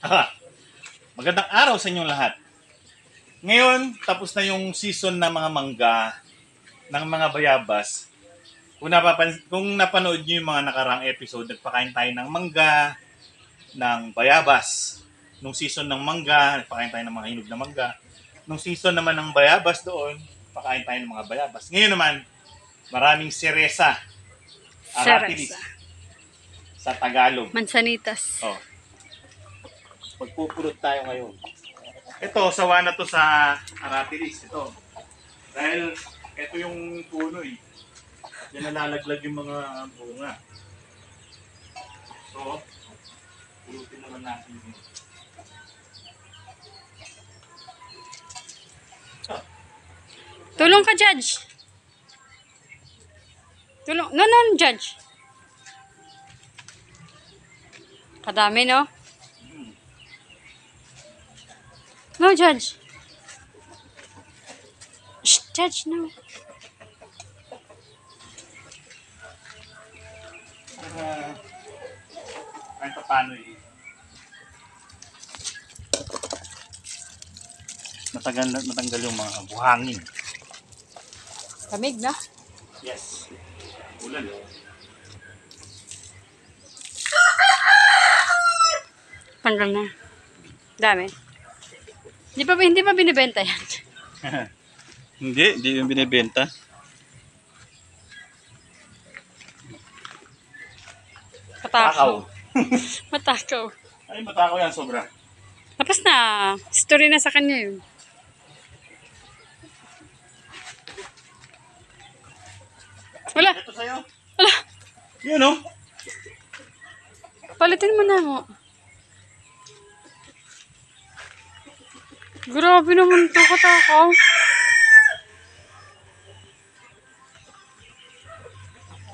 Ah, magandang araw sa inyong lahat. Ngayon, tapos na yung season ng mga mangga, ng mga bayabas. Kung, napapan kung napanood nyo yung mga nakarang episode, nagpakain tayo ng mangga, ng bayabas. Nung season ng mangga, nagpakain tayo ng mga hinog na mangga. Nung season naman ng bayabas doon, pakain tayo ng mga bayabas. Ngayon naman, maraming seresa. Aratilis. Sa Tagalog. Mansanitas. Oh. Magpupulot tayo ngayon. Ito, sawa na to sa Aratilis. Ito. Dahil ito yung puno eh. Yan nalalaglag yung mga bunga. So, pulutin naman natin yun. Tulong ka, Judge. Tulong. No, no, Judge. Kadami, no? No, Judge. Shh, Judge, no. Uh, kahit pa paano eh. Matagal, matanggal yung mga buhangin. Lamig na. Yes. Ulan. Tanggal na. Dami. Hindi pa, hindi pa binibenta yan. hindi, hindi yung binibenta. Matakaw. Matakaw. Ay, matakaw yan sobra. Tapos na. Story na sa kanya yun. Wala. Ito sa'yo. Wala. Yun oh. Palitin mo na mo. Grabe naman to katakaw.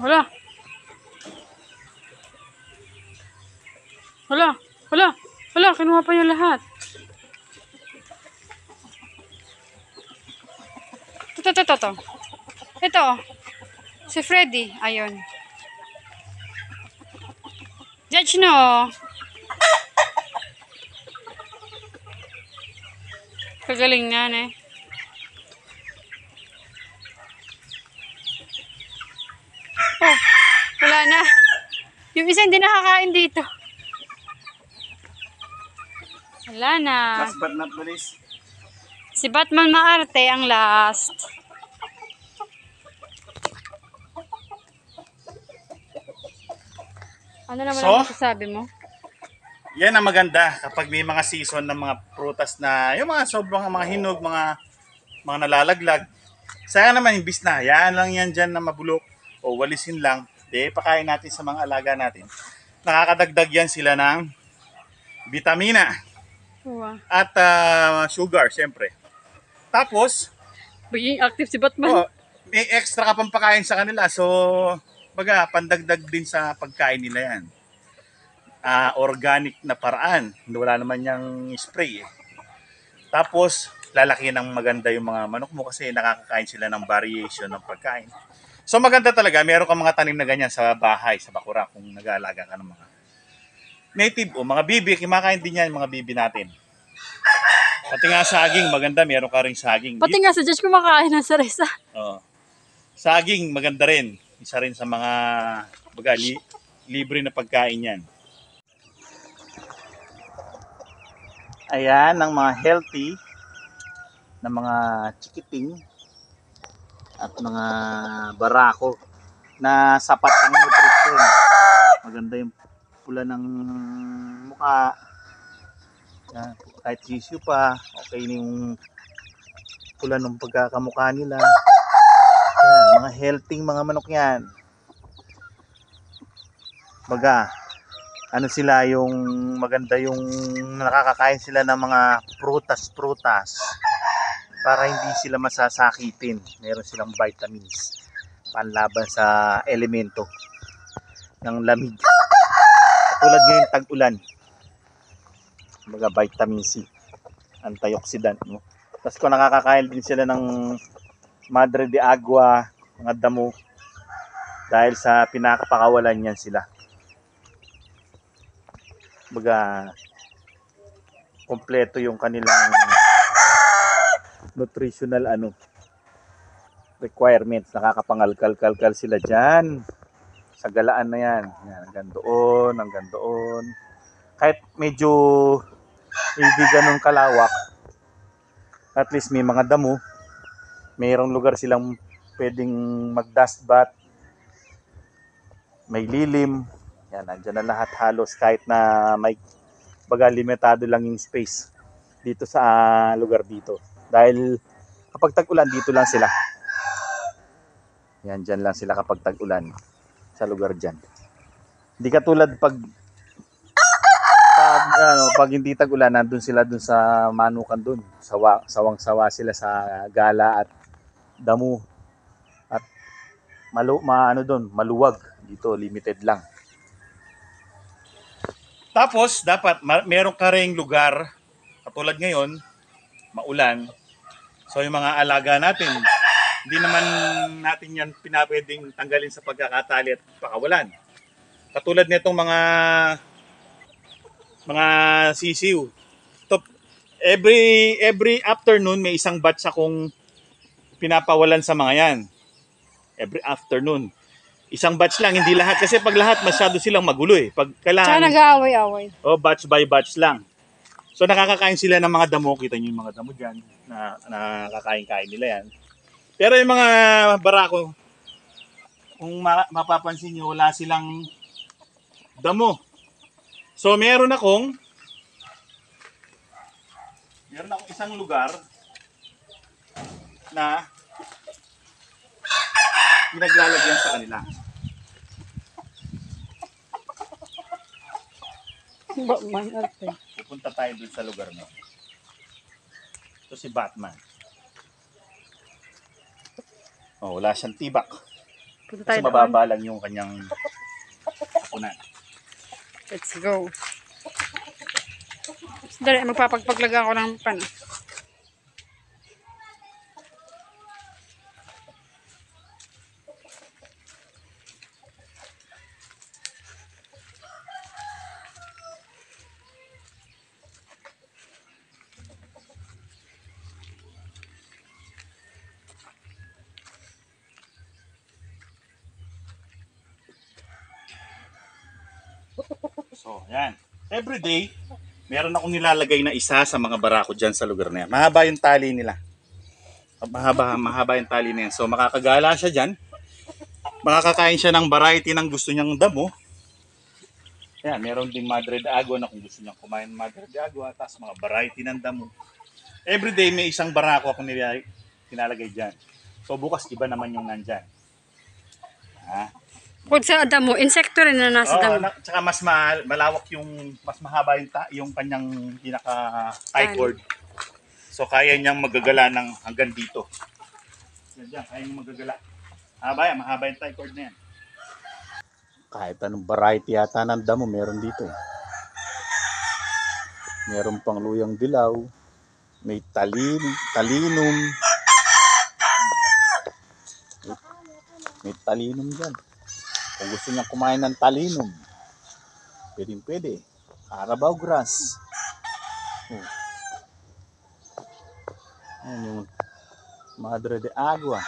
Wala. Wala. Wala. Wala. Kinuha pa yung lahat. Ito, ito, ito, ito. Ito. Si Freddy. Ayun. Judge no. Kagaling na eh. Oh, wala na. Yung isa hindi nakakain dito. Wala na. Last but not the least. Si Batman Maarte ang last. Ano naman So? ang masasabi mo? Yan ang maganda kapag may mga season ng mga prutas na yung mga sobrang mga hinog, mga mga nalalaglag. Sayang naman imbis na, yan lang yan dyan na mabulok o walisin lang. Di, pakain natin sa mga alaga natin. Nakakadagdag yan sila ng vitamina Wow. at ah, sugar, syempre. Tapos, Magiging active si Batman. oh, may extra ka pang pakain sa kanila. So, baga, pandagdag din sa pagkain nila yan. Ah, organic na paraan. Wala naman yung spray eh. Tapos, lalaki ng maganda yung mga manok mo kasi nakakakain sila ng variation ng pagkain. So maganda talaga, meron kang mga tanim na ganyan sa bahay, sa bakura, kung nag-aalaga ka ng mga native o mga bibi, kumakain din yan yung mga bibi natin. Pati nga saging, maganda, meron ka rin saging. Pati nga sa Diyos kumakain ng saresa. Oo. Saging, maganda rin. Isa rin sa mga baga, li- libre na pagkain yan. Ayan, ang mga healthy na mga chikiting at mga barako na sapat ang nutrition. Maganda yung pula ng mukha. Yan, kahit tissue pa, okay na yung pula ng pagkakamukha nila. Yan, mga healthy mga manok yan. Baga, ano sila yung maganda yung nakakakain sila ng mga prutas-prutas para hindi sila masasakitin. Meron silang vitamins panlaban sa elemento ng lamig. Katulad ngayon tag-ulan. Mga vitamin C, antioxidant. No? Tapos kung nakakakain din sila ng madre de agua, mga damo, dahil sa pinakapakawalan niyan sila. Baga, kompleto yung kanilang nutritional ano requirements. Nakakapangalkal-kalkal sila dyan. Sa galaan na yan. yan hanggang doon, hanggang doon. Kahit medyo hindi ganun kalawak, at least may mga damo. Mayroong lugar silang pwedeng mag-dust bath. May lilim. Yan, nandyan na lahat halos kahit na may baga limitado lang yung space dito sa ah, lugar dito. Dahil kapag tag-ulan, dito lang sila. Yan, dyan lang sila kapag tag-ulan sa lugar dyan. Hindi katulad pag pag ano, pag hindi tag-ulan, nandun sila dun sa manukan dun. Sawa, sawang-sawa sila sa gala at damo. At malu, ma, ano dun, maluwag. Dito, limited lang. Tapos, dapat meron ka ring lugar, katulad ngayon, maulan. So, yung mga alaga natin, hindi naman natin yan pinapwedeng tanggalin sa pagkakatali at pakawalan. Katulad nitong mga mga sisiw. Top, every every afternoon may isang batch akong pinapawalan sa mga yan. Every afternoon. Isang batch lang, hindi lahat. Kasi pag lahat, masyado silang magulo eh. Pag Tsaka kailangan, nag-aaway-away. oh, batch by batch lang. So nakakakain sila ng mga damo. Kita nyo yung mga damo dyan. Na, nakakain-kain nila yan. Pero yung mga barako, kung ma- mapapansin nyo, wala silang damo. So meron akong meron akong isang lugar na pinaglalagyan sa kanila. Batman, arte. Pupunta tayo dun sa lugar mo. Ito si Batman. Oh, wala siyang tibak. Punta tayo Kasi mababa lang yung kanyang kapunan. Let's go. Dali, magpapagpaglaga ako ng pan. So, yan. Every day, meron akong nilalagay na isa sa mga barako dyan sa lugar na yan. Mahaba yung tali nila. Mahaba, mahaba yung tali na yan. So, makakagala siya dyan. Makakakain siya ng variety ng gusto niyang damo. Yan, meron ding Madre de Agua na kung gusto niyang kumain Madre de Agua. Tapos mga variety ng damo. Every day, may isang barako akong nilalagay, nilalagay dyan. So, bukas iba naman yung nandyan. Ha? Bukod sa damo, insekto rin na nasa Oo, damo. na, tsaka mas ma- malawak yung mas mahaba yung ta- yung kanyang pinaka tie Tali. cord. So kaya niyang magagala ng hanggang dito. Yan dyan, kaya niyang magagala. Haba yan, mahaba yung tie cord na yan. Kahit anong variety yata ng damo meron dito. eh. Meron pang luyang dilaw, may talin, talinum. May, may talinum dyan. Kung gusto niya kumain ng talinum, pwedeng pwede. Carabao grass. Oh. Ayan yung Madre de Agua.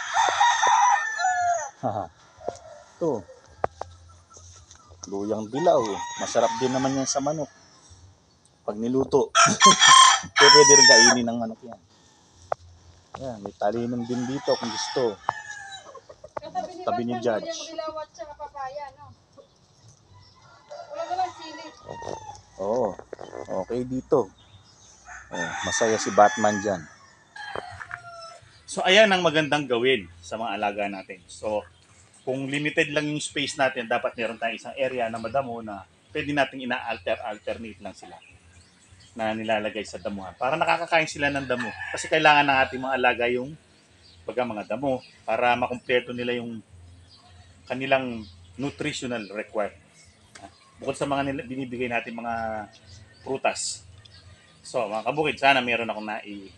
Ito. Luyang dilaw. Masarap din naman yan sa manok. Pag niluto. pwede din kainin ng manok yan. Ayan, may talinum din dito kung gusto. Tabi ni Judge. Oo. Okay dito. Oh, masaya si Batman dyan. So ayan ang magandang gawin sa mga alaga natin. So kung limited lang yung space natin, dapat meron tayong isang area na madamo na pwede nating ina-alter-alternate lang sila na nilalagay sa damuhan. Para nakakakain sila ng damo. Kasi kailangan ng ating mga alaga yung baga mga damo para makumpleto nila yung kanilang nutritional requirements. Bukod sa mga nila- binibigay natin mga prutas. So, mga kabukid, sana meron akong nai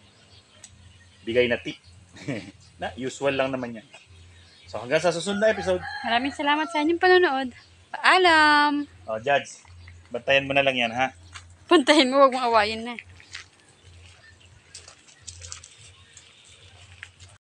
bigay na tip. na usual lang naman yan. So, hanggang sa susunod na episode. Maraming salamat sa inyong panonood. Paalam! Oh, Judge, bantayan mo na lang yan, ha? Puntahin mo, huwag mong awayin na.